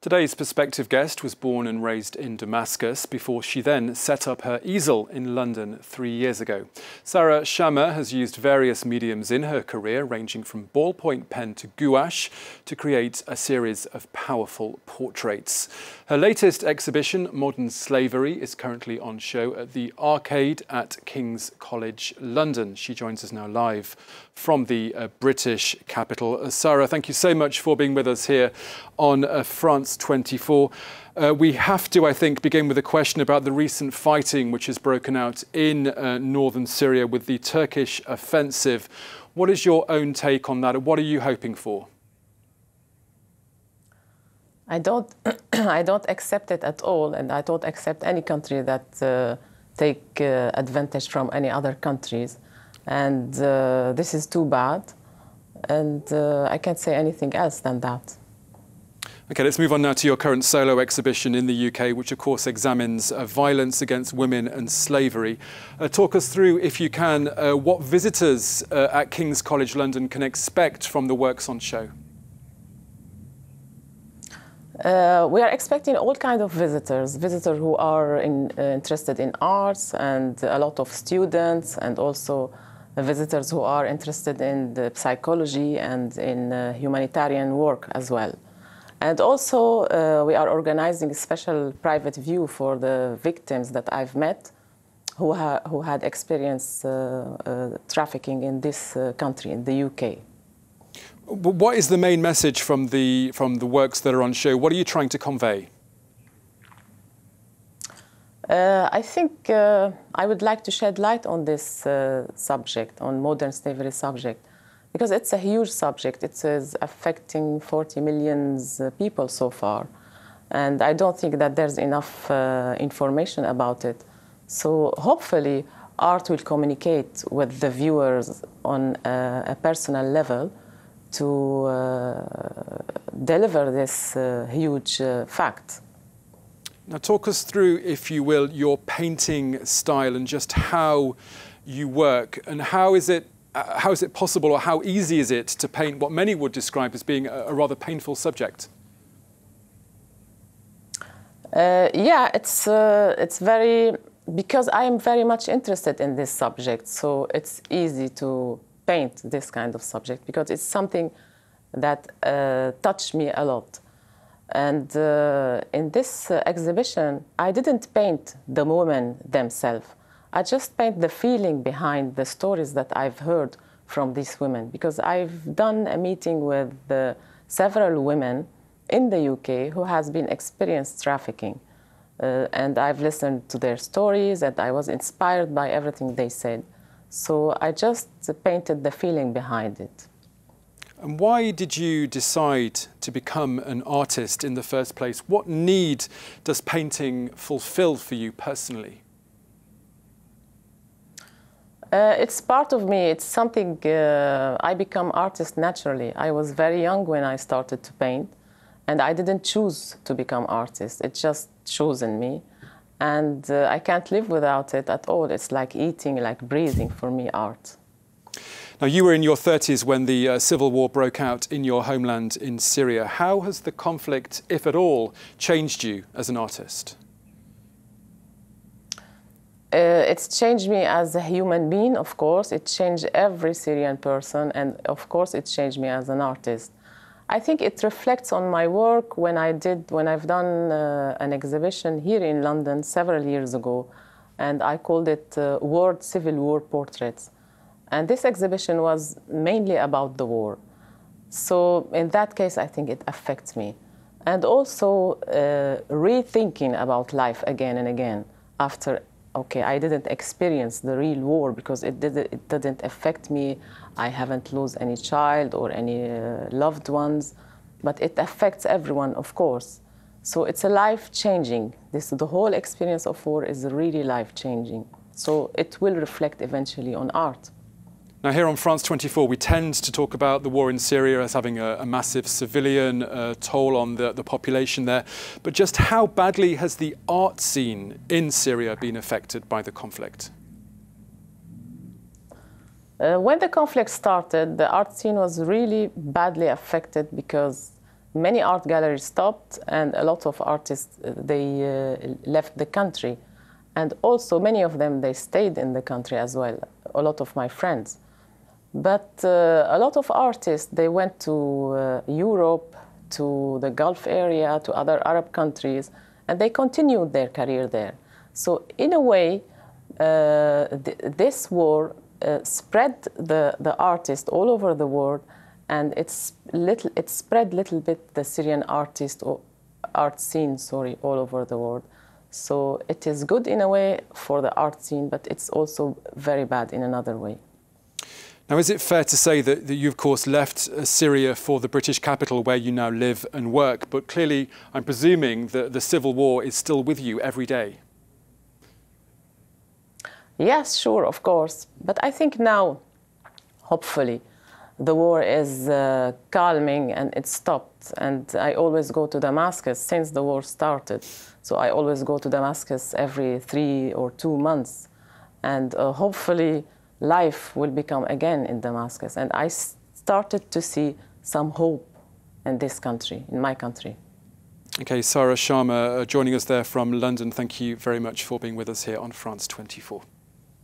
Today's perspective guest was born and raised in Damascus before she then set up her easel in London three years ago. Sara Shamma has used various mediums in her career, ranging from ballpoint pen to gouache, to create a series of powerful portraits. Her latest exhibition, Modern Slavery, is currently on show at the Arcade at King's College London. She joins us now live from the uh, British capital. Uh, Sara, thank you so much for being with us here on uh, France 24. Uh, we have to, I think, begin with a question about the recent fighting which has broken out in uh, northern Syria with the Turkish offensive. What is your own take on that, what are you hoping for? I don't, I don't accept it at all, and I don't accept any country that uh, take uh, advantage from any other countries. And uh, this is too bad, and uh, I can't say anything else than that. Okay, let's move on now to your current solo exhibition in the UK, which of course examines uh, violence against women and slavery. Uh, talk us through, if you can, uh, what visitors uh, at King's College London can expect from the works on show. Uh, we are expecting all kinds of visitors, visitors who are in, uh, interested in arts and a lot of students and also visitors who are interested in the psychology and in humanitarian work as well. And also, uh, we are organizing a special private view for the victims that I've met who, ha who had experienced uh, uh, trafficking in this uh, country, in the UK. What is the main message from the, from the works that are on show? What are you trying to convey? Uh, I think uh, I would like to shed light on this subject, on modern slavery subject because it's a huge subject. It is affecting 40 million uh, people so far. And I don't think that there's enough uh, information about it. So hopefully, art will communicate with the viewers on a, a personal level to uh, deliver this uh, huge uh, fact. Now, talk us through, if you will, your painting style and just how you work, and how is it uh, how is it possible or how easy is it to paint what many would describe as being a, a rather painful subject? Uh, yeah, it's, uh, it's very, because I am very much interested in this subject, so it's easy to paint this kind of subject because it's something that uh, touched me a lot. And uh, in this exhibition, I didn't paint the women themselves. I just paint the feeling behind the stories that I've heard from these women because I've done a meeting with several women in the UK who has been experienced trafficking. Uh, and I've listened to their stories and I was inspired by everything they said. So I just painted the feeling behind it. And why did you decide to become an artist in the first place? What need does painting fulfill for you personally? Uh, it's part of me. It's something uh, I become artist naturally. I was very young when I started to paint, and I didn't choose to become artist. It just chosen me, and uh, I can't live without it at all. It's like eating, like breathing for me, art. Now, you were in your 30s when the uh, civil war broke out in your homeland in Syria. How has the conflict, if at all, changed you as an artist? Uh, it's changed me as a human being, of course. It changed every Syrian person, and of course, it changed me as an artist. I think it reflects on my work when I did, when I've done uh, an exhibition here in London several years ago, and I called it uh, World Civil War Portraits. And this exhibition was mainly about the war. So in that case, I think it affects me. And also uh, rethinking about life again and again after okay, I didn't experience the real war because it, did, it didn't affect me. I haven't lost any child or any uh, loved ones, but it affects everyone, of course. So it's a life changing. This the whole experience of war is really life changing. So it will reflect eventually on art. Now, here on France 24, we tend to talk about the war in Syria as having a, a massive civilian uh, toll on the, the population there. But just how badly has the art scene in Syria been affected by the conflict? Uh, when the conflict started, the art scene was really badly affected because many art galleries stopped, and a lot of artists uh, they uh, left the country, and also many of them they stayed in the country as well. A lot of my friends, but uh, a lot of artists they went to uh, Europe, to the Gulf area, to other Arab countries, and they continued their career there. So in a way, uh, th this war uh, spread the, the artist all over the world and it's little it spread little bit the Syrian artist or art scene sorry all over the world so it is good in a way for the art scene but it's also very bad in another way now, is it fair to say that, that you, of course, left uh, Syria for the British capital where you now live and work, but clearly I'm presuming that the civil war is still with you every day? Yes, sure, of course. But I think now, hopefully, the war is uh, calming and it stopped. And I always go to Damascus since the war started. So I always go to Damascus every three or two months. And uh, hopefully, life will become again in Damascus. And I started to see some hope in this country, in my country. Okay, Sara Shamma uh, joining us there from London. Thank you very much for being with us here on France 24.